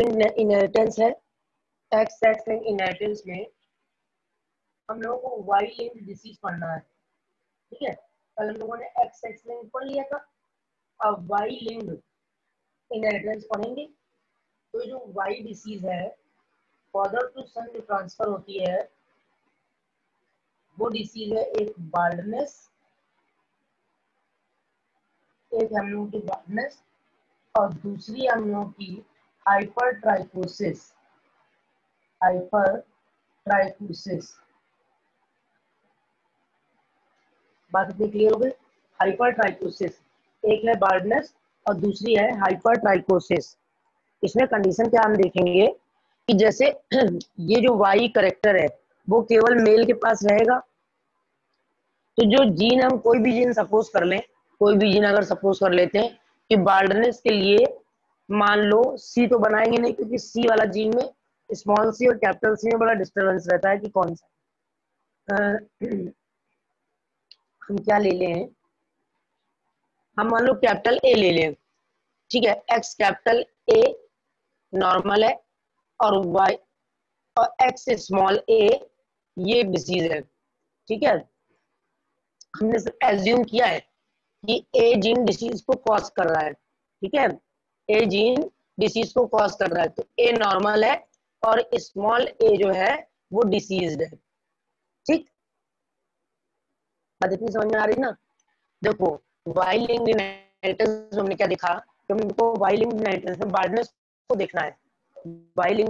Inheritance है। X x link inheritance में हम लोगों को वाई लिंक डिसीज पढ़ना है। ठीक है? कल हम लोगों ने एक्स एक्स लिंक पढ़ लिया था। अब वाई लिंक इनहेरिटेंस पढ़ेंगे। तो जो वाई डिसीज है फादर टू सन जो ट्रांसफ़र होती है, वो डिसीज है एक बाल्डनेस एक हम लोगों की बाल्डनेस और दूसरी हम लोगों की हाइपर ट्राइकोसिस बात इतनी क्लियर हो गई? हाइपर ट्राइकोसिस एक है बार्डनेस और दूसरी है हाइपर ट्राइकोसिस इसमें कंडीशन क्या हम देखेंगे? कि जैसे ये जो वाई करेक्टर है, वो केवल मेल के पास रहेगा। तो जो जीन हम कोई भी जीन सपोज़ कर लें, कोई भी जीन अगर सपोज़ कर लेते हैं कि बार्डनेस के लिए मान लो सी तो बनाएँगे नहीं, क्योंकि सी वाला जीन में स्मॉल सी और कैपिटल सी में बड़ा डिस्टर्बेंस रहता है कि कौन सा हम क्या ले लें? हम मान लो कैपिटल ए ले लें। ठीक है एक्स कैपिटल ए नॉर्मल है और वाई और एक्स स्मॉल ए ये डिसीज है। ठीक है? हमने एज्यूम किया है कि ए जीन डिसीज को कॉज कर रहा है। ठीक है? ए जीन डिसीज को कॉज कर रहा है। तो ए नॉर्मल है और स्मॉल ए जो है, वो डिसीज है। ठीक? बात इतनी समझ में आ रही ना? देखो इनहेरिटेंस हमने क्या देखा? कि हमको में बार्डनेस को देखना है।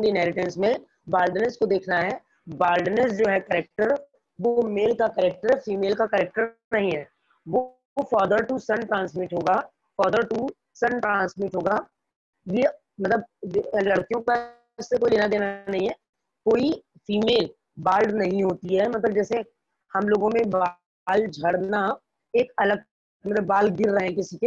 इनहेरिटेंस में बार्डनेस को देखना है। बार्डनेस जो है करेक्टर वो मेल का करेक्टर फीमेल का करेक्टर नहीं है। वो फादर टू सन ट्रांसमिट होगा। फादर टू सन ट्रांसमिट होगा। ये मतलब लड़कियों का इससे कोई लेना देना नहीं है। कोई फीमेल बाल्ड नहीं होती है। मतलब जैसे हम लोगों में बाल झड़ना एक अलग मतलब बाल गिर रहे हैं किसी के,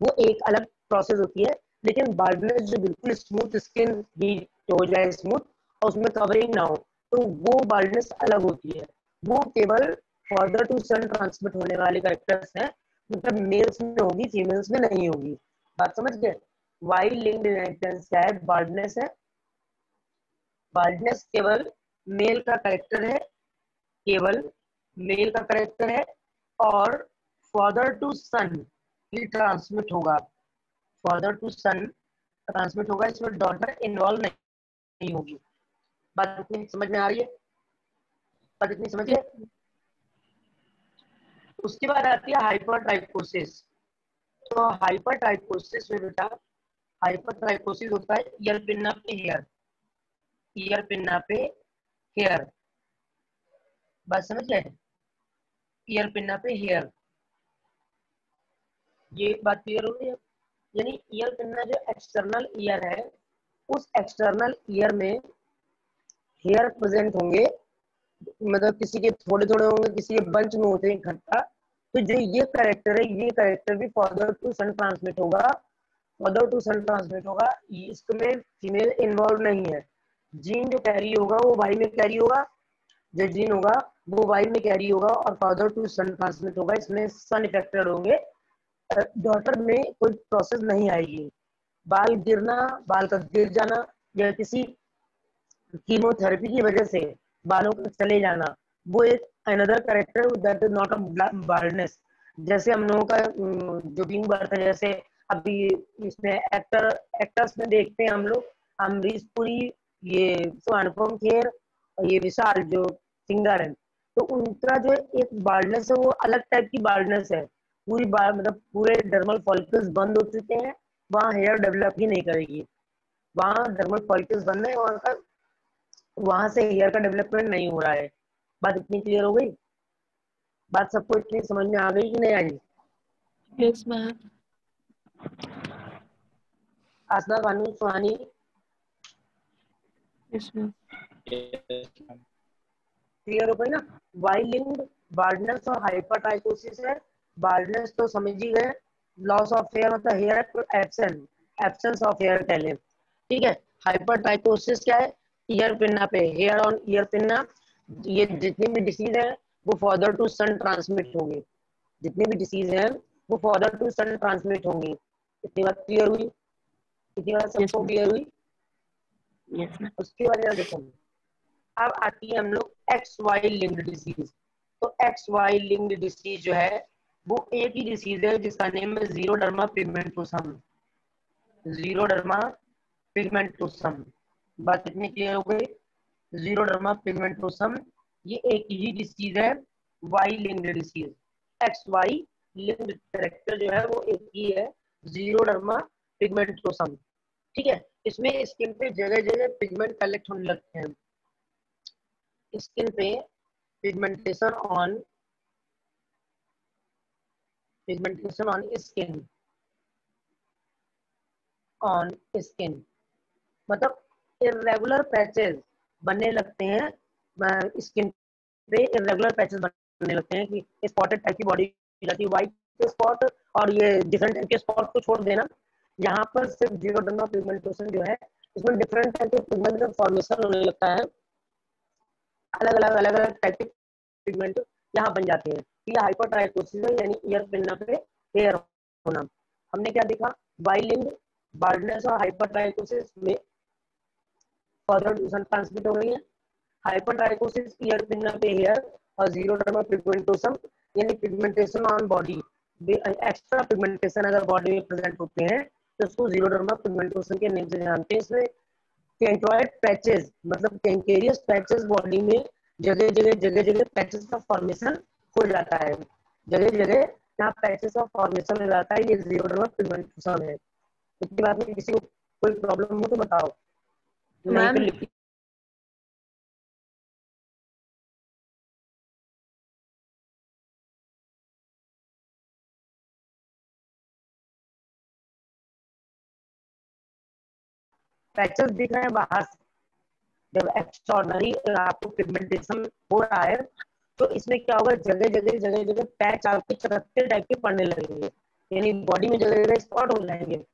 वो एक अलग प्रोसेस होती है। लेकिन बाल्डनेस जो बिल्कुल स्मूथ स्किन ही हो जाए स्मूथ और उसमें कवरिंग ना हो तो वो बाल्डनेस अलग होती है। वो केवल फर्दर टू सन ट्रांसमिट होने वाले करेक्टर्स हैं। मतलब मेल्स में होगी फीमेल्स में नहीं होगी। बात समझ गए? वाई लिंक्ड इनहेरिटेंस क्या है? बाल्डनेस है। बाल्डनेस केवल मेल का करेक्टर है, केवल मेल का करेक्टर है, और फादर टू सन ही ट्रांसमिट होगा। फादर टू सन ट्रांसमिट होगा, इसमें डॉटर इन्वॉल्व नहीं होगी। बात इतनी समझ में आ रही है? बात इतनी समझ है उसके बाद आती है हाइपर ट्राइकोसिस तो हाइपर ट्राइकोसिस में बेटा हाइपर ट्राइकोसिस होता है ईयर पिन्ना पे हेयर ईयर पिन्ना पे हेयर बात समझ गए? ईयर पिन्ना पे हेयर ये बात क्लियर हो गई यानी ईयर पिन्ना जो एक्सटर्नल ईयर है, उस एक्सटर्नल ईयर में हेयर प्रेजेंट होंगे। मतलब किसी के थोड़े थोड़े होंगे, किसी के बंच में होते हैं इकट्ठा तो जो ये करेक्टर है, ये करेक्टर भी फादर टू सन ट्रांसमिट होगा। फादर टू सन ट्रांसमिट होगा इसमें फीमेल इन्वॉल्व नहीं है। जीन जो कैरी होगा, वो वाई में कैरी होगा, जो जीन होगा, वो वाई में कैरी होगा और फादर टू सन ट्रांसमिट होगा। इसमें सन इफेक्टेड होंगे। डॉटर में कोई प्रोसेस नहीं आएगी। बाल गिरना, बाल का गिर जाना या किसी कीमोथेरेपी की वजह से बालों का चले जाना। वो एक another character that is not a baldness जैसे हम लोगों का जो बींग बर्थ है जैसे अभी इसमें एक्टर एक्टर्स में देखते हैं हम लोग अमरीश पुरी ये अनुपम खेर और ये विशाल जो सिंगर है तो उनका जो एक बार्डनेस है, वो अलग टाइप की बाल्डनेस है। पूरी बार मतलब पूरे डर्मल फॉलिकल्स बंद हो चुके हैं, वहाँ हेयर डेवलप ही नहीं करेगी। वहाँ डर्मल फॉलिकल्स बंद है वहाँ का वहाँ से हेयर का डेवलपमेंट नहीं हो रहा है। बात इतनी क्लियर हो गई? बात सबको इतनी समझ में आ गई कि नहीं आई yes, आसना भानु सुहानी। क्लियर हो गई ना? वाइलिंग बार्डनेस और हाइपरटाइकोसिस है। बार्डनेस तो समझ ही गए। लॉस ऑफ़ हेयर मतलब hair absence absence of hair कह ठीक है? हाइपरटाइकोसिस क्या है? ईयर पिन्ना पे हेयर ऑन ईयर पिन्ना ये जितनी भी डिसीज है वो फॉदर टू सन ट्रांसमिट होंगे। जितनी भी डिसीज है वो फॉदर टू सन ट्रांसमिट होंगी। इतनी बात क्लियर हुई? इतनी बात सबको क्लियर हुई? उसके बाद देखो अब आती है हम लोग एक्स वाई लिंक्ड डिसीज तो एक्स वाई लिंक्ड डिसीज जो है वो एक ही डिसीज है जिसका नेम है xeroderma pigmentosum xeroderma pigmentosum बात इतनी क्लियर हो गई। ज़ीरो डर्मा पिगमेंटोसम ये एक ही डिसीज है Y linked disease X Y linked character जो है, वो एक ही है। ज़ीरो डर्मा पिगमेंटोसम ठीक है? इसमें स्किन पे जगह जगह पिगमेंट कलेक्ट होने लगते हैं। स्किन पे pigmentation on pigmentation on skin on skin मतलब इरेगुलर पैचेस बनने लगते हैं स्किन पे इरेगुलर पैचेस बनने लगते हैं कि स्पॉटेड टाइप की बॉडी जाती है व्हाइट स्पॉट और ये डिफरेंट टाइप के स्पॉट को छोड़ देना। यहाँ पर सिर्फ़ ज़ीरो पिगमेंटेशन जो है, इसमें डिफरेंट टाइप के पिगमेंट फॉर्मेशन होने लगता है। अलग अलग अलग अलग टाइप के पिगमेंट यहाँ बन जाते हैं। ये हाइपरट्राइकोसिस है यानी ईयर पिन्ना पे हेयर होना। हमने क्या देखा? वाइलिंग बार्डनेस और हाइपरट्राइकोसिस में फर्दर ट्रांसमिट हो रही है। हाइपरट्राइकोसिस ईयर पिन्ना पे हेयर और ज़ीरो डर्मा पिगमेंटोसम यानी pigmentation on body extra pigmentation अगर बॉडी में प्रेजेंट होते हैं तो उसको ज़ीरो डर्मा पिगमेंटोसन के नेम से जानते हैं इसमें। कैंटोइड पैचेस मतलब कैंकेरियस पैचेस बॉडी में जगह जगह जगह जगह पैचेस का फॉर्मेशन हो जाता है। जगह जगह यहाँ पैचेस का फॉर्मेशन हो जाता है, ये ज़ीरो डर्मा पिगमेंटोसन है। इतनी बात में किसी को कोई प्रॉब्लम हो तो बताओ। मैम पैचेस दिख रहे हैं बाहर से। जब एक्स्ट्रॉर्डनरी आपको पिगमेंटेशन हो रहा है तो इसमें क्या होगा? जगह जगह जगह जगह पैच आपके चरकते टाइप के पड़ने लगेंगे। यानी बॉडी में जगह जगह स्पॉट हो जाएँगे।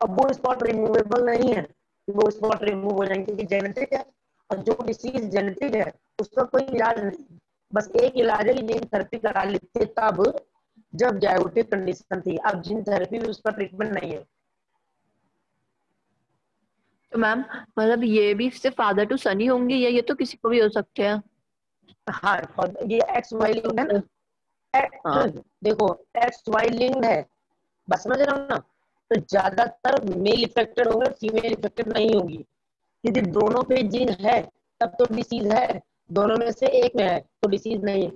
अब वो स्पॉट रिमूवेबल नहीं है वो स्पॉट रिमूव हो जाएँगे क्योंकि जेनेटिक है और जो डिसीज जेनेटिक है उसका कोई इलाज नहीं बस एक इलाज है कि जीन थेरेपी करा लेते तब जब डायबिटिक कंडीशन थी। अब जीन थेरेपी भी उसका ट्रीटमेंट नहीं है। तो मैम मतलब ये भी सिर्फ़ फादर टू सन ही होंगे या ये तो किसी को भी हो सकते हैं? हाँ ये एक्स वाई लिंक है ना? हाँ। देखो एक्स वाई लिंक है। बस समझ रहा हूँ ना? तो ज़्यादातर मेल इफेक्टेड होंगे फीमेल इफेक्टेड नहीं होगी। यदि दोनों पे जीन है तब तो डिसीज है। दोनों में से एक में है तो डिसीज नहीं है।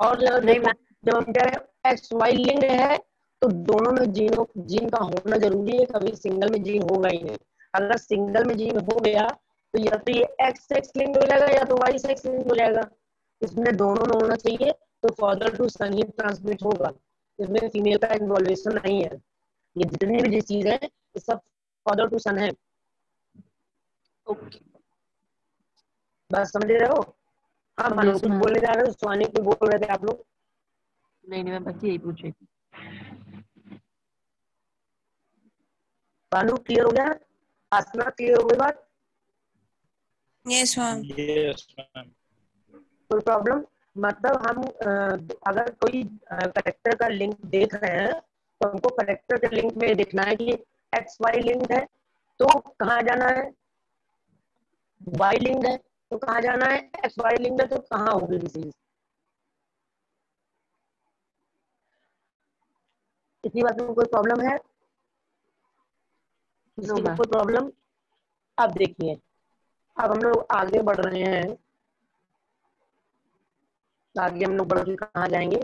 और जब हम कह रहे हैं एक्स वाई लिंक है तो दोनों में जीनों जीन का होना ज़रूरी है कभी सिंगल में जीन होगा ही नहीं। अगर सिंगल में जीन हो गया तो या तो ये एक्स सेक्स लिंक हो जाएगा या तो वाई सेक्स लिंक हो जाएगा। इसमें दोनों में होना चाहिए तो फादर टू सन ही ट्रांसमिट होगा। इसमें फीमेल का इन्वॉल्वेशन नहीं है। ये जितनी भी डिसीज है ये सब फादर टू सन है। ओके बस समझ रहे हो? हाँ समझ मानो कुछ बोलने जा रहे हो स्वानी कुछ बोल रहे थे आप लोग। नहीं नहीं मैं बस यही पूछ रही थी। भानु क्लियर हो गया? आसना क्लियर हो गई बात? Yes ma'am Yes, ma'am. कोई प्रॉब्लम मतलब हम अगर कोई करेक्टर का लिंक देख रहे हैं तो हमको करेक्टर के लिंक में देखना है कि एक्स वाई लिंक है तो कहाँ जाना है? वाई लिंक है तो कहाँ जाना है? एक्स वाई लिंक है तो कहाँ होगी डिसीज इतनी बात में कोई प्रॉब्लम है. कोई प्रॉब्लम अब देखिए अब हम लोग आगे बढ़ रहे हैं। आगे हम लोग बढ़ के कहाँ जाएँगे?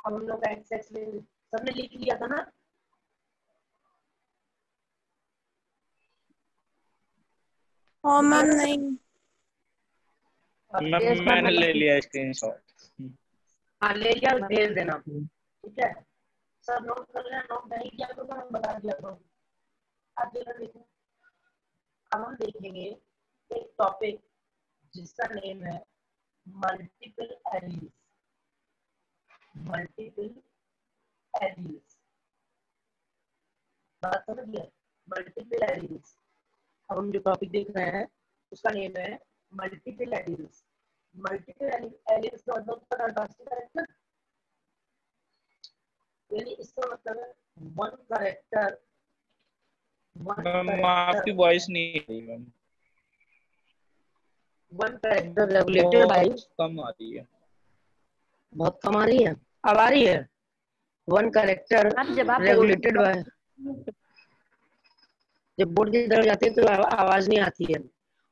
हम लोग एक्स एक्स सबने लिख लिया था ना? हाँ मैम नहीं। मैम मैंने ले लिया स्क्रीनशॉट ले लिया भेज देना ठीक है? सब नोट कर लेना नोट नहीं किया तो मैं बता दिया करूँ। अब जरा देखो। अब हम देखेंगे एक टॉपिक जिसका नेम है मल्टीपल एलीज मल्टीपल एलीज बात समझ गया? मल्टीपल अब हम जो टॉपिक देख रहे हैं उसका नेम है मल्टीपल एलिमेंट्स मल्टीपल का मतलब पता करेक्टर यानी इसका मतलब है वन करेक्टर मैम आपकी वॉइस नहीं आ रही ma'am. One character regulated by बहुत कम आ रही है। बहुत कम आ रही है। अब आ रही है। वन करेक्टर जब रेगुलेटेड बाय जब बोर्ड की तरफ़ जाते हैं तो आवाज़ नहीं आती है।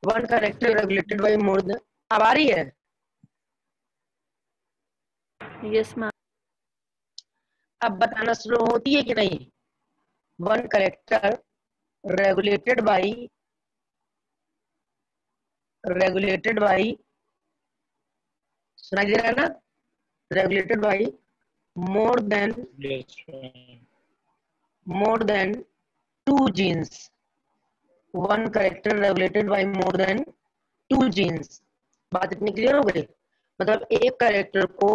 One character regulated by more than अब आ रही है? यस मैम अब बताना शुरू होती है कि नहीं? One character regulated by regulated by सुनाई दे रहा है ना? Regulated by more than more than two genes one character regulated by more than two than two genes. बात इतनी क्लियर हो गई? मतलब एक करेक्टर को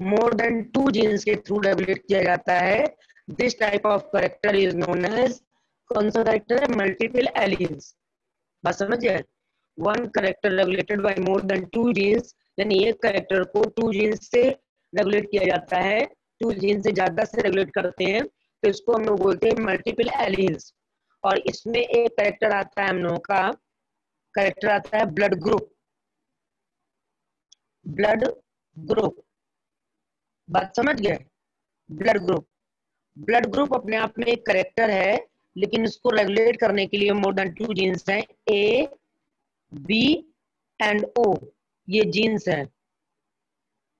मोर देन टू जीन्स के थ्रू रेगुलेट किया जाता है। This type of character is known as कौन सा करेक्टर है? मल्टीपल एलियंस बात समझ गए? One character regulated by more than two genes यानी एक करेक्टर को टू जीन्स से रेगुलेट किया जाता है। टू जीन से ज़्यादा से रेगुलेट करते हैं तो इसको हम लोग बोलते हैं मल्टीपल एलियंस और इसमें एक करेक्टर आता है हम लोगों का। करेक्टर आता है ब्लड ग्रुप ब्लड ग्रुप। बात समझ गए? Blood group. ब्लड ग्रुप अपने आप में एक करेक्टर है, लेकिन इसको रेगुलेट करने के लिए मोर देन टू जीन्स हैं ए बी एंड ओ ये जीन्स हैं।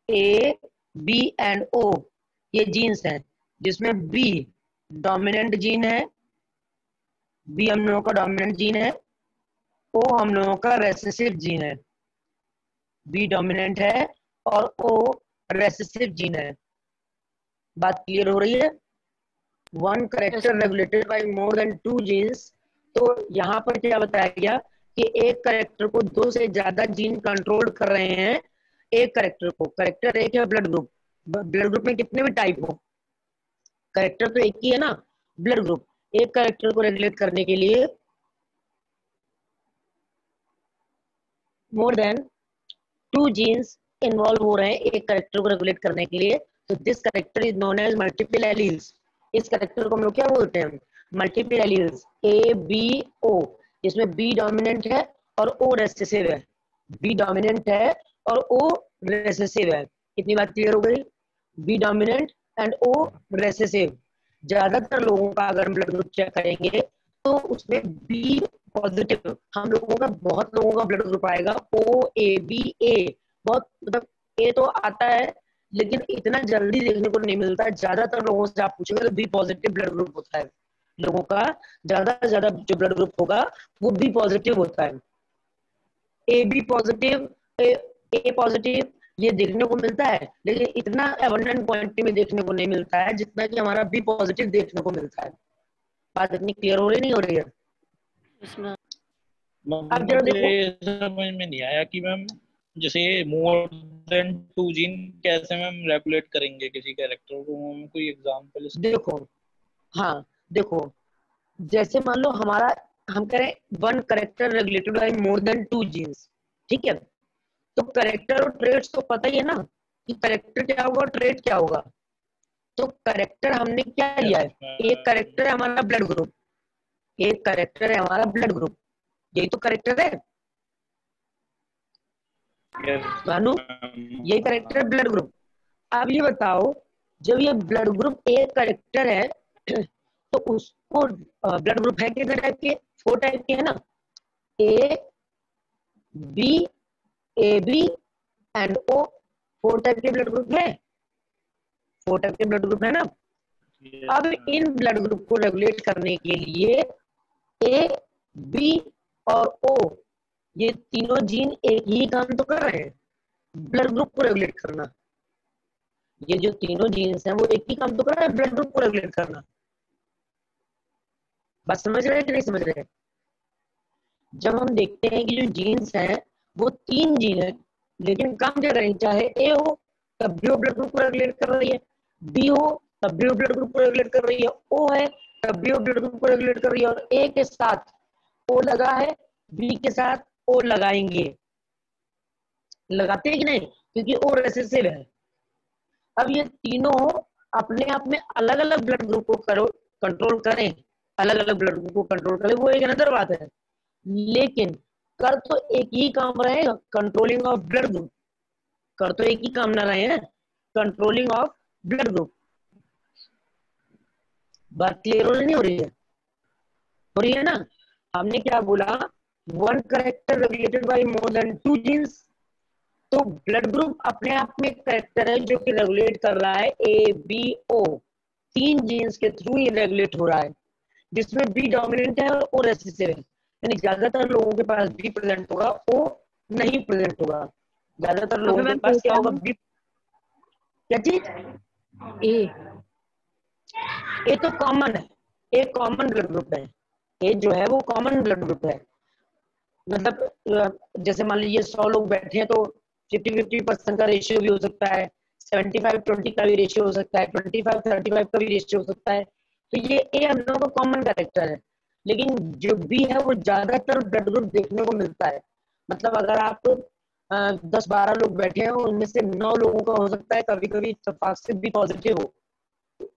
ए बी एंड ओ ये जीन्स हैं, जिसमें बी डोमिनेंट जीन है बी हम लोगों का डोमिनेंट जीन है ओ हम लोगों का रेसेसिव जीन है। बी डोमिनेंट है और ओ रेसेसिव जीन है। बात क्लियर हो रही है? One character regulated by more than two genes तो यहाँ पर क्या बताया गया कि एक करेक्टर को दो से ज़्यादा जीन कंट्रोल कर रहे हैं एक करेक्टर को। करेक्टर एक है ब्लड ग्रुप ब्लड ग्रुप में कितने भी टाइप हो। करेक्टर तो एक ही है ना? ब्लड ग्रुप एक करेक्टर को रेगुलेट करने के लिए more than two genes involve हो रहे हैं, एक करेक्टर को रेगुलेट करने के लिए। तो this character is known as multiple alleles इस करेक्टर को हम लोग क्या बोलते हैं? Multiple alleles A B O इसमें बी डोमिनेंट है और ओ रेसेसिव है। बी डोमिनेंट है और ओ रेसेसिव है। कितनी बात क्लियर हो गई? B dominant and O recessive ज़्यादातर लोगों का अगर हम ब्लड ग्रुप चेक करेंगे तो उसमें बी पॉजिटिव हम लोगों का, बहुत लोगों का ब्लड ग्रुप आएगा। ओ ए बी ए बहुत मतलब ए तो आता है, लेकिन इतना जल्दी देखने को नहीं मिलता। है ज़्यादातर लोगों से आप पूछोगे तो बी पॉजिटिव ब्लड ग्रुप होता है लोगों का। ज़्यादा से ज़्यादा जो ब्लड ग्रुप होगा, वो बी पॉजिटिव होता है। A B positive A positive ये देखने को मिलता है, लेकिन इतना एबंडेंट क्वांटिटी में देखने को नहीं मिलता है, जितना कि हमारा बी पॉजिटिव देखने को मिलता है। बात इतनी क्लियर हो रही, नहीं हो रही है? समझ में नहीं आया कि मैम जैसे मोर देन टू जीन कैसे मैम रेगुलेट करेंगे किसी कैरेक्टर को? मैम कोई एग्जांपल देखो हाँ देखो जैसे मान लो हमारा हम कह रहे हैं one character regulated by more than two genes ठीक है? तो करेक्टर और ट्रेड्स तो पता ही है ना कि करेक्टर क्या होगा ट्रेड क्या होगा। तो करेक्टर हमने क्या लिया है? एक करेक्टर है हमारा ब्लड ग्रुप एक करेक्टर है हमारा ब्लड ग्रुप यही तो करेक्टर है। भानु यही करेक्टर है ब्लड ग्रुप अब ये बताओ जब ये ब्लड ग्रुप एक करेक्टर है तो उसको ब्लड ग्रुप है कितने टाइप के? फोर टाइप के है ना। A B A B and O four type के ब्लड ग्रुप है फोर टाइप के ब्लड ग्रुप है ना। अब इन ब्लड ग्रुप को रेगुलेट करने के लिए ए बी और ओ ये तीनों जीन एक ही काम तो कर रहे हैं। ब्लड ग्रुप को रेगुलेट करना। ये जो तीनों जीन्स हैं, वो एक ही काम तो कर रहे हैं ब्लड ग्रुप को रेगुलेट करना। बात समझ रहे हैं कि नहीं समझ रहे हैं? जब हम देखते हैं कि जो जीन्स हैं, वो तीन जीन है, लेकिन काम करें चाहे ए हो, तब भी वो ब्लड ग्रुप को रेगुलेट कर रही है। बी हो, तब भी वो ब्लड ग्रुप को रेगुलेट कर रही है। ओ है भी वो को रेगुलेट कर रही है और ए के साथ ओ लगा है बी के साथ ओ लगाएँगे। लगाते कि नहीं? क्योंकि ओ रेसेसिव है। अब ये तीनों अपने आप में अलग अलग ब्लड ग्रुप को करो कंट्रोल करें। अलग अलग ब्लड ग्रुप को कंट्रोल करें। वो एक अनदर बात है। लेकिन कर तो एक ही काम रहे कंट्रोलिंग ऑफ़ ब्लड ग्रुप कर तो एक ही काम ना रहे, हैं। कंट्रोलिंग ऑफ़ ब्लड ग्रुप बात क्लियर हो रही नहीं हो रही है? हो रही है ना? हमने क्या बोला? One character regulated by more than two genes तो ब्लड ग्रुप अपने आप में करेक्टर है जो कि रेगुलेट कर रहा है ए बी ओ तीन जीन्स के थ्रू ये रेगुलेट हो रहा है। जिसमें बी डोमिनेंट है और ओ रेसिसिव है। यानी ज़्यादातर लोगों के पास बी प्रेजेंट होगा ओ नहीं प्रेजेंट होगा। ज़्यादातर लोगों के पास क्या होगा? बी क्या चीज़? ए ए तो कॉमन है ए कॉमन ब्लड ग्रुप है। ये जो है वो कॉमन ब्लड ग्रुप है। मतलब जैसे मान लीजिए सौ लोग बैठे हैं तो फिफ्टी फिफ्टी परसेंट का रेशियो भी हो सकता है सेवेंटी फाइव ट्वेंटी का भी रेशियो हो सकता है ट्वेंटी फाइव थर्टी फाइव का भी रेशियो हो सकता है। तो ये ए हम लोगों का कॉमन कैरेक्टर है। लेकिन जो बी है वो ज़्यादातर ब्लड ग्रुप देखने को मिलता है। मतलब अगर आप दस बारह लोग बैठे हैं, उनमें से नौ लोगों का हो सकता है कभी कभी इत्तेफाक से भी पॉजिटिव हो।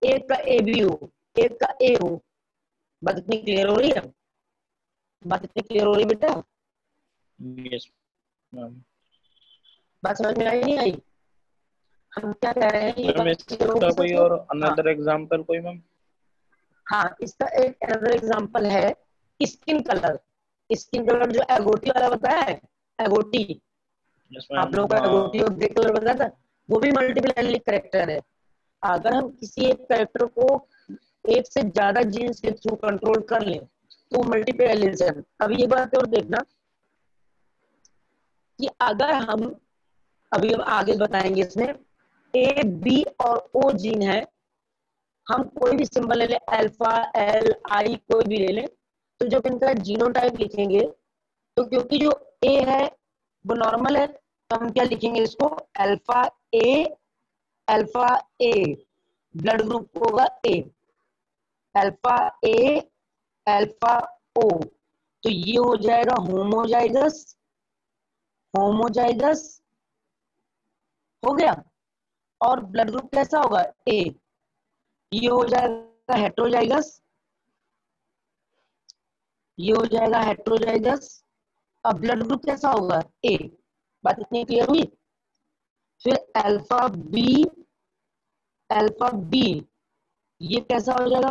एक का ए बी हो एक का ए हो बात इतनी क्लियर हो रही है बात इतनी क्लियर हो रही है बेटा मैम बात समझ में आई नहीं आई हम क्या कह रहे हैं कोई और अनदर एग्जांपल कोई मैम हाँ इसका एक अनदर एग्जांपल है स्किन कलर स्किन कलर जो एगोटी वाला बताया है एगोटी। यस आप लोगों का एगोटी और ग्रे कलर बताया था? वो भी मल्टीपल एलिक करेक्टर है। अगर हम किसी एक करेक्टर को एक से ज़्यादा जीन्स के थ्रू कंट्रोल कर लें तो मल्टीपल है अब ये बात और देखना कि अगर हम अभी हम आगे बताएँगे इसमें ए बी और ओ जीन है, हम कोई भी सिंबल ले लें अल्फ़ा एल आई कोई भी ले लें तो जब इनका जीनोटाइप लिखेंगे तो क्योंकि जो ए है, वो नॉर्मल है तो हम क्या लिखेंगे इसको? Alpha A alpha A, blood group होगा ए। अल्फ़ा ए, अल्फ़ा ओ। तो ये हो जाएगा होमोजाइगस होमोजाइगस हो गया? और ब्लड ग्रुप कैसा होगा? ए। ये हो जाएगा हेट्रोजाइगस ये हो जाएगा हेट्रोजाइगस अब ब्लड ग्रुप कैसा होगा? ए। बात इतनी क्लियर हुई? फिर अल्फ़ा बी अल्फ़ा बी। ये कैसा हो जाएगा?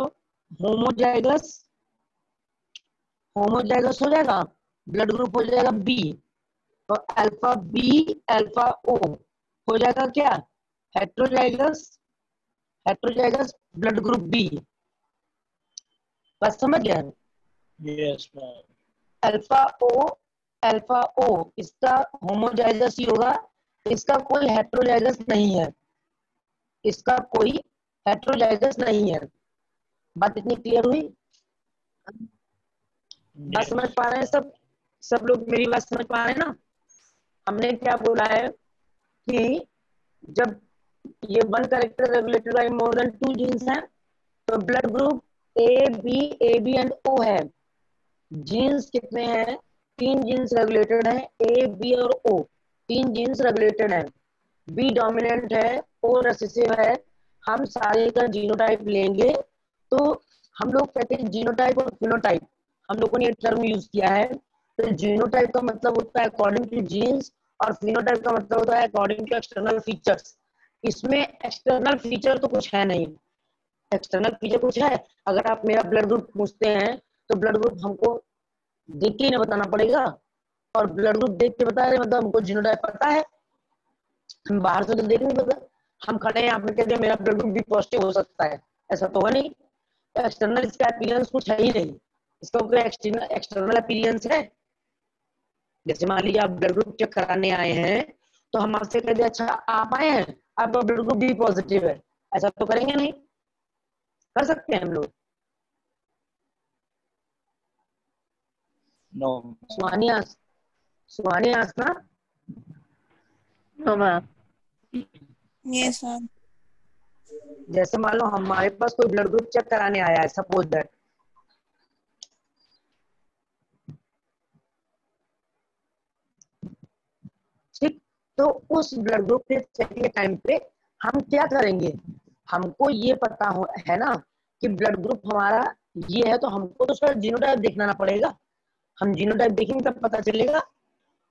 होमोजाइगस। होमोजाइगस हो जाएगा? ब्लड ग्रुप हो जाएगा बी और अल्फ़ा बी अल्फ़ा ओ हो जाएगा क्या? Heterozygous. Heterozygous blood group B बस समझ गया? Yes alpha O alpha O इसका होमोजाइगस ही होगा। इसका कोई हेट्रोजाइगस नहीं है। इसका कोई हेट्रोजाइगस नहीं है। बात इतनी क्लियर हुई? बात समझ पा रहे हैं सब? सब लोग मेरी बात समझ पा रहे हैं ना? हमने क्या बोला है कि जब ये one character regulated by more than two genes हैं तो blood group A B A B and O है। जीन्स कितने हैं? तीन जीन्स रेगुलेटेड हैं ए बी और ओ तीन जीन्स रेगुलेटेड हैं। बी डोमिनेंट है ओ रेसेसिव है, हम सारे का जीनोटाइप लेंगे तो हम लोग कहते हैं जीनोटाइप और फिनोटाइप हम लोगों ने ये टर्म यूज़ किया है। तो जीनोटाइप का मतलब होता है अकॉर्डिंग टू जीन्स और फिनोटाइप का मतलब होता है अकॉर्डिंग टू एक्सटर्नल फीचर्स इसमें एक्सटर्नल फीचर तो कुछ है नहीं। एक्सटर्नल फीचर कुछ है? अगर आप मेरा ब्लड ग्रुप पूछते हैं तो ब्लड ग्रुप हमको देख के ही ना बताना पड़ेगा। और ब्लड ग्रुप देख के बता रहे मतलब हमको जीनोटाइप पता है। हम बाहर से तो देख नहीं पता हम खड़े हैं आपने कह दिया मेरा ब्लड ग्रुप भी पॉजिटिव हो सकता है। ऐसा तो है नहीं। एक्सटर्नल इसका अपीयरेंस कुछ है ही नहीं। इसका कोई एक्सटर्नल एक्सटर्नल अपीयरेंस है। जैसे मान लीजिए आप ब्लड ग्रुप चेक कराने आए हैं तो हम आपसे कह दिया अच्छा आप आए हैं। आपका ब्लड ग्रुप भी पॉजिटिव है। ऐसा तो करेंगे नहीं। कर सकते हैं हम लोग। नो सुहानी आस Suhani Aasna no? Ma'am ma'am जैसे मान लो हमारे पास कोई ब्लड ग्रुप चेक कराने आया है सपोज़ दैट ठीक? तो उस ब्लड ग्रुप के चेकिंग टाइम पे हम क्या करेंगे? हमको ये पता हो, है ना, कि ब्लड ग्रुप हमारा ये है तो हमको तो उसका जीनोटाइप देखना ना पड़ेगा। हम जीनोटाइप देखेंगे, तब पता चलेगा।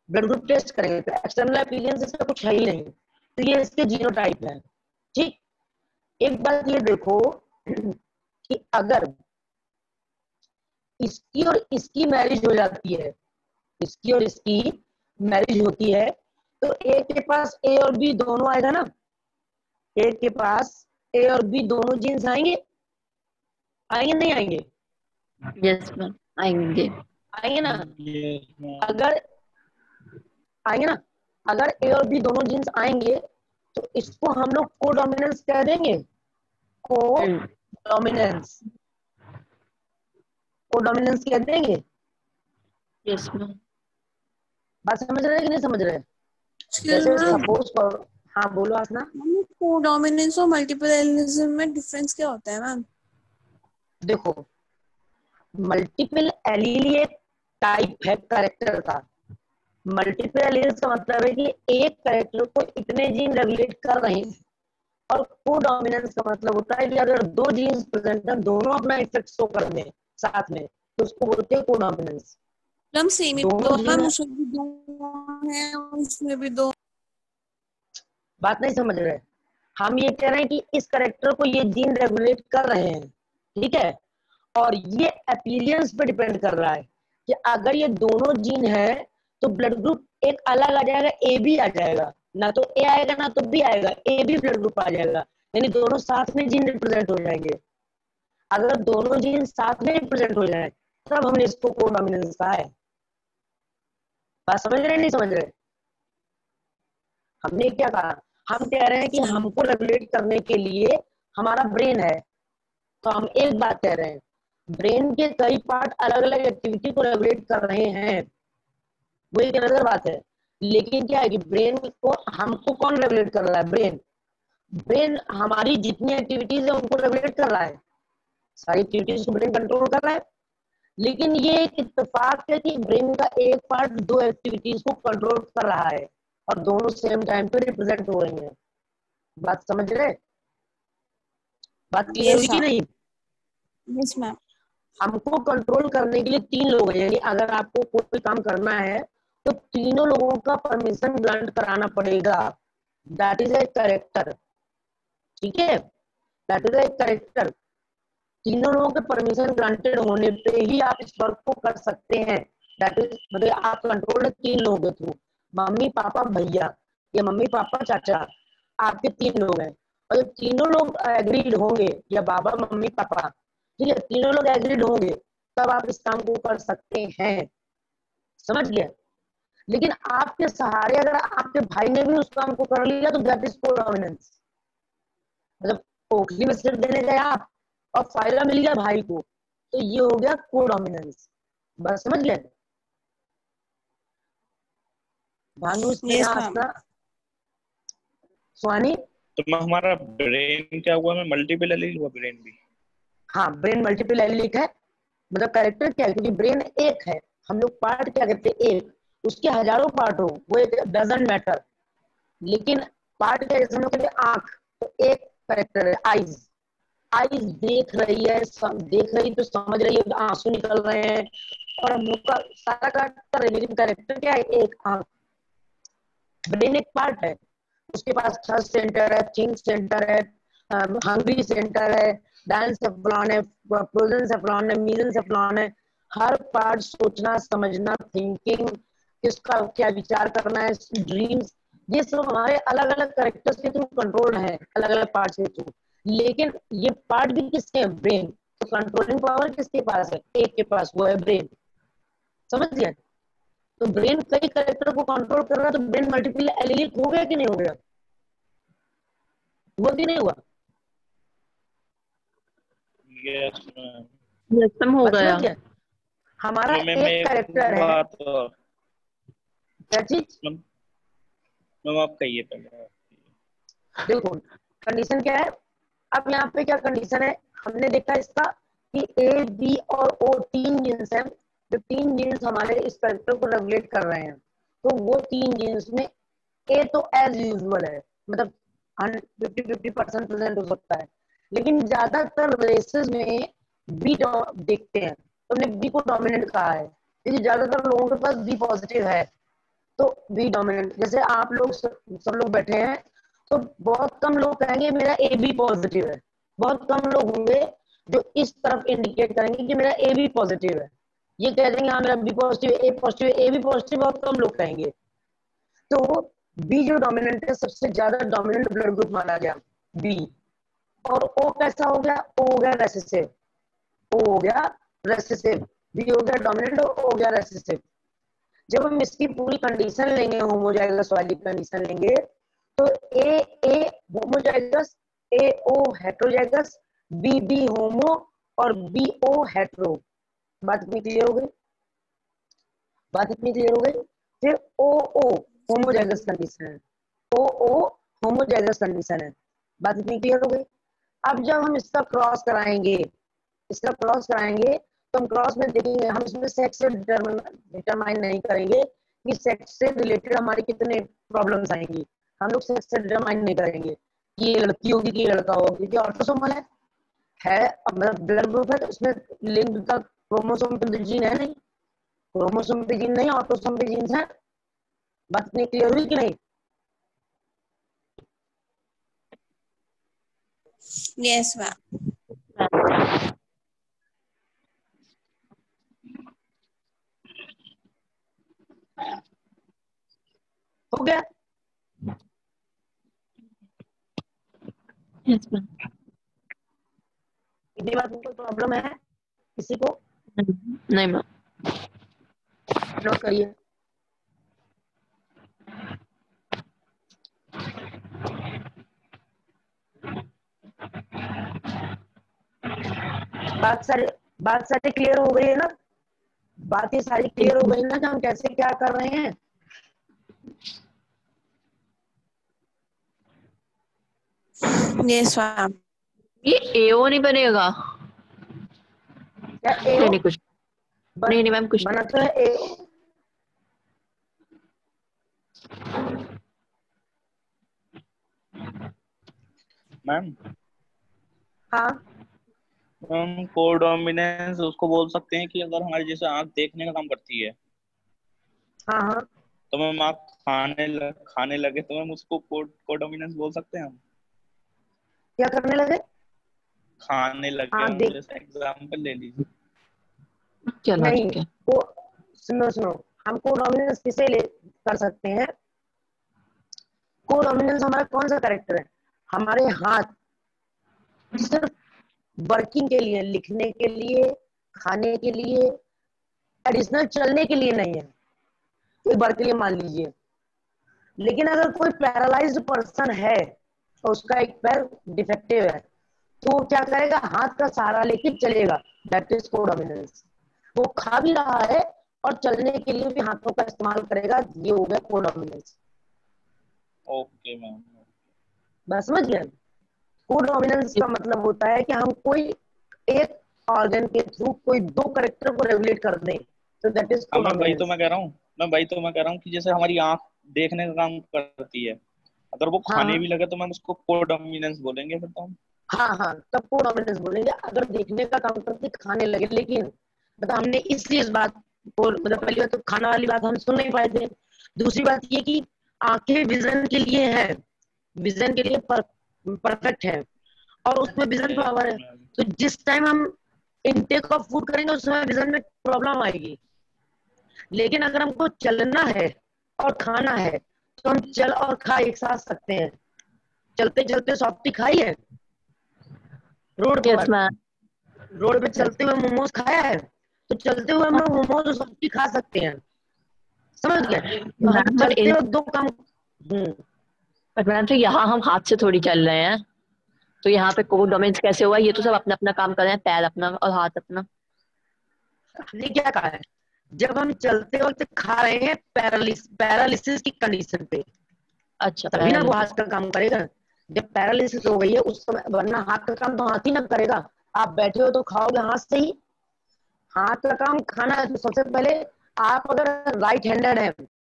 ब्लड ग्रुप टेस्ट करेंगे तो एक्सटर्नल कुछ है ही नहीं। तो ये इसके जीनोटाइप है। ठीक? एक बात ये देखो कि अगर इसकी और इसकी मैरिज हो जाती है इसकी और इसकी मैरिज होती है तो ए के पास ए और बी दोनों आएगा ना? ए के पास ए और बी दोनों जीन्स आएँगे? आएँगे नहीं आएँगे? यस मैम आएँगे। आएँगे ना? Yes, अगर आएँगे ना? अगर ए और बी दोनों जीन्स आएँगे तो इसको हम लोग को डोमिनेंस कह देंगे। को डोमिनेंस को डोमिनेंस कह देंगे। यस मैम बात समझ रहे हैं कि नहीं समझ रहे? जैसे सपोज़ करो। हाँ बोलो आसना। कोडोमिनेंस और मल्टीपल एलिनिज्म में डिफरेंस क्या होता है मैम देखो मल्टीपल एलील एक टाइप है करेक्टर का। मल्टीपल एलील का मतलब है कि एक करेक्टर को इतने जीन रेगुलेट कर रहे हैं और कोडोमिनेंस का मतलब होता है कि अगर दो जीन्स प्रेजेंट है दोनों अपना इफ़ेक्ट शो कर दें साथ में तो उसको बोलते हैं कोडोमिनेंस मैम सेम ही तो जीन मैम है। उसमें भी दो हैं इसमें भी दो बात नहीं समझ रहे हम ये कह रहे हैं कि इस करेक्टर को ये जीन रेगुलेट कर रहे हैं ठीक है और ये अपीरियंस पे डिपेंड कर रहा है कि अगर ये दोनों जीन है तो ब्लड ग्रुप एक अलग आ जाएगा ए बी आ जाएगा। ना तो ए आएगा, ना तो बी आएगा ए भी ब्लड ग्रुप आ जाएगा। यानी दोनों साथ में जीन रिप्रेजेंट हो जाएँगे। अगर दोनों जीन साथ में रिप्रेजेंट हो जाए, तब हमने इसको कोडोमिनेंस कहा है। बात समझ रहे नहीं समझ रहे? हमने क्या कहा? हम कह रहे हैं कि हमको रेगुलेट करने के लिए हमारा ब्रेन है। तो हम एक बात कह रहे हैं। ब्रेन के कई पार्ट अलग अलग एक्टिविटी को रेगुलेट कर रहे हैं। वो एक अलग बात है। लेकिन क्या है कि ब्रेन को हमको कौन रेगुलेट कर रहा है? ब्रेन ब्रेन हमारी जितनी एक्टिविटीज़ है उनको रेगुलेट कर रहा है। सारी एक्टिविटीज़ को ब्रेन कंट्रोल कर रहा है। लेकिन ये एक इत्तेफाक है कि ब्रेन का एक पार्ट दो एक्टिविटीज़ को कंट्रोल कर रहा है और दोनों सेम टाइम पे रिप्रेजेंट हो रही हैं। बात समझ रहे बात क्लियर हुई कि नहीं? यस मैम हमको कंट्रोल करने के लिए तीन लोग हैं। यानी अगर आपको कोई काम करना है तो तीनों लोगों का परमिशन ग्रांट कराना पड़ेगा। दैट इज़ ए करेक्टर ठीक है? दैट इज़ ए करेक्टर तीनों लोगों के परमिशन ग्रांटेड होने पे ही आप इस वर्क को कर सकते हैं। दैट इज़ मतलब आप कंट्रोल तीन लोगों के थ्रू मम्मी, पापा, भैया, या मम्मी, पापा, चाचा, आपके तीन लोग हैं। और जब तीनों लोग एग्रीड होंगे, या बाबा, मम्मी, पापा। ठीक है? तीनों लोग एग्रीड होंगे, तब आप इस काम को कर सकते हैं। समझ गया? लेकिन आपके सहारे अगर आपके भाई ने भी उस काम को कर लिया तो दैट इज़ कोडोमिनेंस मतलब ओखली में सिर देने गए आप और फ़ायदा मिल गया भाई को तो ये हो गया कोडोमिनेंस बस समझ गए? भानु ma'am. आसना स्वानी? तो हमारा ब्रेन क्या हुआ? मैं मल्टीपल एलील हुआ ब्रेन भी। हाँ ब्रेन मल्टीपल एलिक है। मतलब कैरेक्टर क्या है? क्योंकि ब्रेन एक है। हम लोग पार्ट क्या कहते हैं एक। उसके हज़ारों पार्ट हो वो एक डजेंट मैटर लेकिन पार्ट क्या जैसे कहते हैं आँख तो एक कैरेक्टर है आईज आईज देख रही है सम, देख रही तो समझ रही है आँसू निकल रहे हैं। और लोग का सारा कैरेक्टर है लेकिन कैरेक्टर क्या है एक आँख. ब्रेन एक पार्ट है. उसके पास थर्स्ट सेंटर है थिंक सेंटर है हंग्री सेंटर है डांस सेफ्लॉन है प्रोजन सेफ्लॉन है मीजन सेफ्लॉन है. हर पार्ट सोचना समझना थिंकिंग किसका क्या विचार करना है ड्रीम्स ये सब हमारे अलग अलग करेक्टर्स के थ्रू कंट्रोल है अलग अलग पार्ट्स के थ्रू लेकिन ये पार्ट भी किसके हैं? ब्रेन तो कंट्रोलिंग पावर किसके पास है? एक के पास वो है ब्रेन समझ गए तो ब्रेन कई करेक्टर को कंट्रोल कर रहा है तो ब्रेन मल्टीपल एलिलिक हो गया कि नहीं हो गया? हुआ कि नहीं हुआ? यस मैम यस हो गया। हमारा एक करेक्टर है। क्या मैम आप कहिए पहले देखो कंडीशन क्या है? अब यहाँ पे क्या कंडीशन है? हमने देखा इसका कि ए बी और ओ तीन जीन्स हैं जो तीन जीन्स हमारे इस कैरेक्टर को रेगुलेट कर रहे हैं। तो वो तीन जीन्स में ए तो एज यूजुअल है मतलब फिफ्टी फिफ्टी परसेंट प्रेजेंट हो सकता है। लेकिन ज़्यादातर रेसेस में बी देखते हैं। तो हमने बी को डोमिनेंट कहा है क्योंकि ज़्यादातर लोगों के पास बी पॉजिटिव है। तो बी डोमिनेंट जैसे आप लोग सब, लोग बैठे हैं तो बहुत कम लोग कहेंगे मेरा ए बी पॉजिटिव है। बहुत कम लोग होंगे जो इस तरफ़ इंडिकेट करेंगे कि मेरा ए बी पॉजिटिव है। ये कह देंगे हाँ मेरा B positive A positive A B positive बहुत कम लोग कहेंगे। तो बी जो डोमिनेंट है सबसे ज़्यादा डोमिनेंट ब्लड ग्रुप माना गया बी और ओ कैसा हो गया? ओ हो गया रेसेसिव ओ हो गया रेसेसिव बी हो गया डोमिनेंट और ओ हो गया रेसेसिव जब हम इसकी पूरी कंडीशन लेंगे होमोजाइगस वाली कंडीशन लेंगे तो A A homozygous A O heterozygous B B homo और बी ओ हेट्रो बात इतनी क्लियर हो गई? बात इतनी क्लियर हो गई? फिर ओ ओ होमोजाइगस कंडीशन है। ओ ओ होमोजाइगस कंडीशन है। बात इतनी क्लियर हो गई? अब जब हम इसका क्रॉस कराएँगे, इसका क्रॉस कराएँगे तो हम क्रॉस में देखेंगे हम इसमें सेक्स से डिटरमाइन नहीं करेंगे कि सेक्स से रिलेटेड हमारे कितने प्रॉब्लम्स आएँगी। हम लोग सेक्स से डिटरमाइन नहीं करेंगे कि ये लड़की होगी कि ये लड़का होगा क्योंकि ऑटोसोमल है। है मतलब ब्लड ग्रुप है तो उसमें लिंक का क्रोमोसोम पे जीन है नहीं। क्रोमोसोम पे जीन नहीं ऑटोसोम पे जीन्स है। बात इतनी क्लियर हुई कि नहीं? Yes, ma'am. हो गया? Yes, इतनी बात कोई प्रॉब्लम है? किसी को? नहीं मैम नोट करिए बात सारे बात सारी क्लियर हो गई है ना? बातें सारी क्लियर हो गई ना कि हम कैसे क्या कर रहे हैं? ये एओ नहीं बनेगा। क्या ए नहीं नहीं कुछ नहीं नहीं मैम कुछ बना तो है ए मैम? हाँ। हम कोडोमिनेंस उसको बोल सकते हैं कि अगर हमारी जैसे आँख देखने का काम करती है। हाँ हाँ। तो मैम आँख खाने लग, खाने लगे तो मैम उसको कोडोमिनेंस बोल सकते हैं हम? क्या करने लगे? खाने लगे हाँ, जैसे एग्जांपल ले लीजिए। क्या नहीं लॉजिक है को सुनो सुनो। हम कोडोमिनेंस किसे ले कर सकते हैं? कोडोमिनेंस हमारा कौन सा करेक्टर है? हमारे हाथ। सिर्फ़ वर्किंग के लिए लिखने के लिए खाने के लिए एडिशनल चलने के लिए नहीं है। एक बार के लिए मान लीजिए। लेकिन अगर कोई पैरालाइज्ड पर्सन है और उसका एक पैर डिफेक्टिव है तो वो क्या करेगा? हाथ का सहारा लेके चलेगा। दैट इज़ कोडोमिनेंस वो खा भी रहा है और चलने के लिए भी हाथों का इस्तेमाल करेगा। ये हो गया कोडोमिनेंस ओके मैम बस समझ कोडोमिनेंस का मतलब होता है कि हम कोई एक ऑर्गन के थ्रू कोई दो करेक्टर को रेगुलेट कर दें। तो दैट इज़ मैम वही तो मैं कह रहा हूँ मैं वही तो मैं कह रहा हूँ कि जैसे हमारी आँख देखने का काम करती है। अगर वो खाने हाँ। भी लगे तो मैम उसको कोडोमिनेंस बोलेंगे फिर तो हम। हाँ हाँ तब कोडोमिनेंस बोलेंगे। अगर देखने का काम करते खाने लगे लेकिन मतलब हमने इसलिए इस बात को मतलब पहली बात तो खाना वाली बात हम सुन नहीं पाए थे। दूसरी बात ये कि आँखें विजन के लिए है। विजन के लिए परफेक्ट है। और उसमें विजन पावर है। तो जिस टाइम हम इनटेक ऑफ़ फ़ूड करेंगे उस समय विजन में प्रॉब्लम आएगी। लेकिन अगर हमको चलना है और खाना है तो हम चल और खा एक साथ सकते हैं। चलते चलते सॉफ्टी खाई है? रोड यस पर रोड पे चलते हुए मोमोज खाया है? तो चलते हुए हम लोग मोमोज और सॉफ्टी खा सकते हैं। समझ गए? तो हम चलते हुए दो काम हम्म। बट मैम तो यहाँ हम हाथ से थोड़ी चल रहे हैं। तो यहाँ पे कोड डोमेन्स कैसे हुआ? ये तो सब अपना अपना काम कर रहे हैं पैर अपना और हाथ अपना। हमने क्या कहा है? जब हम चलते वक्त खा रहे हैं पैरालिस पैरालिसिस की कंडीशन पे। अच्छा तभी ना वो हाथ का काम करेगा। जब पैरालिसिस हो गई है उस समय वरना हाथ का काम तो हाथ ही ना करेगा। आप बैठे हो तो खाओगे हाथ से ही। हाथ का काम खाना है तो सबसे पहले आप अगर राइट हैंडेड है